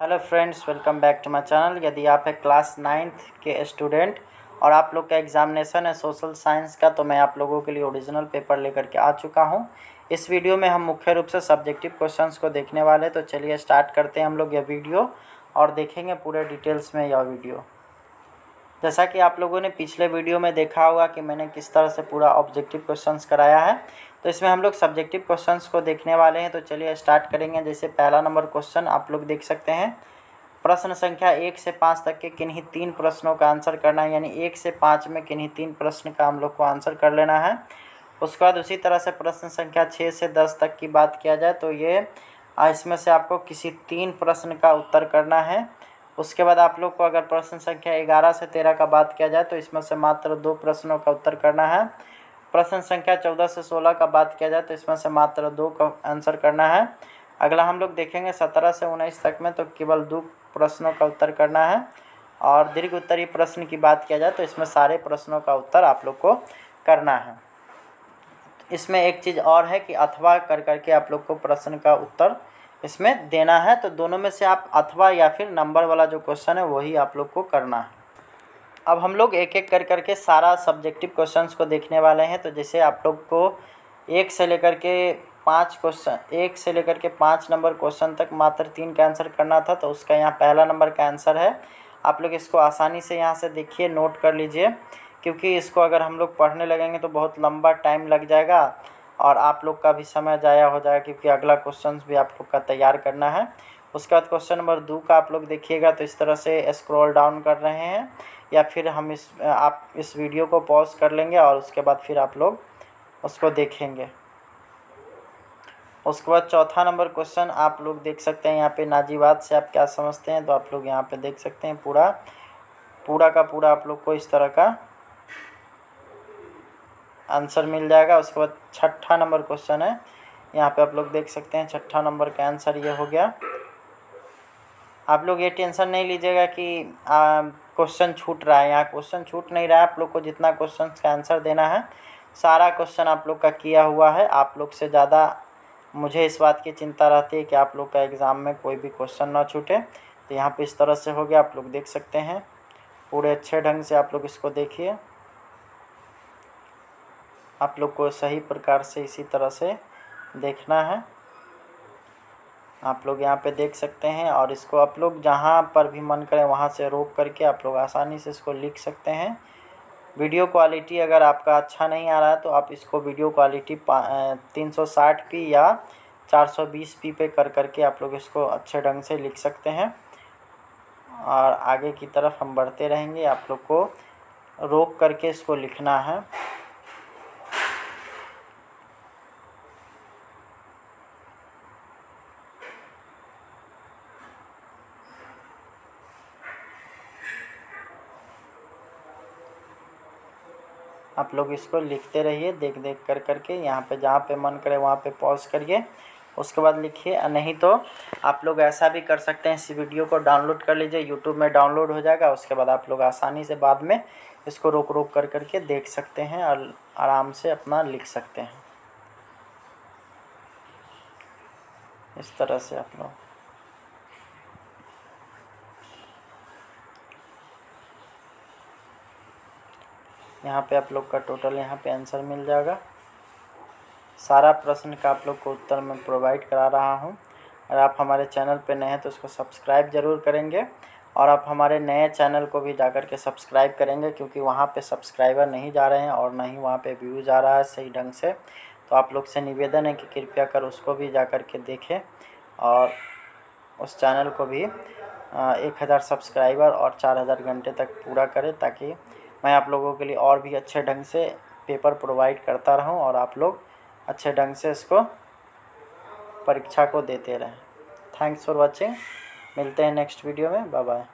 Hello friends, welcome back to my channel. यदि आप है क्लास नाइन्थ के स्टूडेंट और आप लोग का एग्ज़ामिनेशन है सोशल साइंस का तो मैं आप लोगों के लिए ओरिजिनल पेपर लेकर के आ चुका हूँ। इस वीडियो में हम मुख्य रूप से सब्जेक्टिव क्वेश्चंस को देखने वाले हैं तो चलिए स्टार्ट करते हैं हम लोग यह वीडियो और देखेंगे पूरे डिटेल्स में यह वीडियो। जैसा कि आप लोगों ने पिछले वीडियो में देखा होगा कि मैंने किस तरह से पूरा ऑब्जेक्टिव क्वेश्चंस कराया है। तो इसमें हम लोग सब्जेक्टिव क्वेश्चंस को देखने वाले हैं तो चलिए स्टार्ट करेंगे। जैसे पहला नंबर क्वेश्चन आप लोग देख सकते हैं। प्रश्न संख्या एक से पाँच तक के किन्हीं तीन प्रश्नों का आंसर करना है, यानी एक से पाँच में किन्हीं तीन प्रश्न का हम लोग को आंसर कर लेना है। उसके बाद उसी तरह से प्रश्न संख्या छः से दस तक की बात किया जाए तो ये इसमें से आपको किसी तीन प्रश्न का उत्तर करना है। उसके बाद आप लोग को अगर प्रश्न संख्या ग्यारह से तेरह का बात किया जाए तो इसमें से मात्र दो प्रश्नों का उत्तर करना है। प्रश्न संख्या चौदह से सोलह का बात किया जाए तो इसमें से मात्र दो का आंसर करना है। अगला हम लोग देखेंगे सत्रह से उन्नीस तक में तो केवल दो प्रश्नों का उत्तर करना है। और दीर्घ उत्तरीय प्रश्न की बात किया जाए तो इसमें सारे प्रश्नों का उत्तर आप लोग को करना है। इसमें एक चीज़ और है कि अथवा कर करके आप लोग को प्रश्न का उत्तर इसमें देना है तो दोनों में से आप अथवा या फिर नंबर वाला जो क्वेश्चन है, वही आप लोग को करना है। अब हम लोग एक एक कर करके सारा सब्जेक्टिव क्वेश्चंस को देखने वाले हैं तो जैसे आप लोग को एक से लेकर के पाँच क्वेश्चन एक से लेकर के पाँच नंबर क्वेश्चन तक मात्र तीन का आंसर करना था तो उसका यहाँ पहला नंबर का आंसर है। आप लोग इसको आसानी से यहाँ से देखिए नोट कर लीजिए, क्योंकि इसको अगर हम लोग पढ़ने लगेंगे तो बहुत लंबा टाइम लग जाएगा। और आप लोग का भी समय ज़ाया हो जाएगा क्योंकि अगला क्वेश्चन भी आप लोग का तैयार करना है। उसके बाद क्वेश्चन नंबर दो का आप लोग देखिएगा तो इस तरह से स्क्रॉल डाउन कर रहे हैं या फिर हम इस, आप इस वीडियो को पॉज कर लेंगे और उसके बाद फिर आप लोग उसको देखेंगे। उसके बाद चौथा नंबर क्वेश्चन आप लोग देख सकते हैं यहाँ पे नाजीवाद से आप क्या समझते हैं तो आप लोग यहाँ पे देख सकते हैं पूरा। पूरा का पूरा आप लोग को इस तरह का आंसर मिल जाएगा। उसके बाद छठा नंबर क्वेश्चन है। यहाँ पे आप लोग देख सकते हैं, छठा नंबर का आंसर ये हो गया। आप लोग ये टेंशन नहीं लीजिएगा कि क्वेश्चन छूट रहा है। यहाँ क्वेश्चन छूट नहीं रहा है। आप लोग को जितना क्वेश्चन का आंसर देना है, सारा क्वेश्चन आप लोग का किया हुआ है। आप लोग से ज़्यादा मुझे इस बात की चिंता रहती है कि आप लोग का एग्ज़ाम में कोई भी क्वेश्चन ना छूटे। तो यहाँ पे इस तरह से हो गया। आप लोग देख सकते हैं। पूरे अच्छे ढंग से आप लोग इसको देखिए। आप लोग को सही प्रकार से इसी तरह से देखना है। आप लोग यहाँ पे देख सकते हैं और इसको आप लोग जहाँ पर भी मन करें वहाँ से रोक करके आप लोग आसानी से इसको लिख सकते हैं। वीडियो क्वालिटी अगर आपका अच्छा नहीं आ रहा है तो आप इसको वीडियो क्वालिटी तीन सौ साठ पी या चार सौ बीस पी पे कर करके आप लोग इसको अच्छे ढंग से लिख सकते हैं। और आगे की तरफ़ हम बढ़ते रहेंगे। आप लोग को रोक करके इसको लिखना है। आप लोग इसको लिखते रहिए, देख देख कर करके यहाँ पे जहाँ पे मन करे वहाँ पे पॉज करिए। उसके बाद लिखिए नहीं तो आप लोग ऐसा भी कर सकते हैं, इस वीडियो को डाउनलोड कर लीजिए यूट्यूब में डाउनलोड हो जाएगा, उसके बाद आप लोग आसानी से बाद में इसको रोक रोक कर करके देख सकते हैं और आराम से अपना लिख सकते हैं। इस तरह से आप लोग यहाँ पे आप लोग का टोटल यहाँ पे आंसर मिल जाएगा। सारा प्रश्न का आप लोग को उत्तर मैं प्रोवाइड करा रहा हूँ। और आप हमारे चैनल पे नए हैं तो उसको सब्सक्राइब ज़रूर करेंगे। और आप हमारे नए चैनल को भी जाकर के सब्सक्राइब करेंगे क्योंकि वहाँ पे सब्सक्राइबर नहीं जा रहे हैं और ना ही वहाँ पे व्यूज़ आ रहा है सही ढंग से। तो आप लोग से निवेदन है कि कृपया कर उसको भी जा कर के देखें और उस चैनल को भी एक हज़ार सब्सक्राइबर और चार हज़ार घंटे तक पूरा करें ताकि मैं आप लोगों के लिए और भी अच्छे ढंग से पेपर प्रोवाइड करता रहूँ और आप लोग अच्छे ढंग से इसको परीक्षा को देते रहें। थैंक्स फॉर वॉचिंग मिलते हैं नेक्स्ट वीडियो में. Bye bye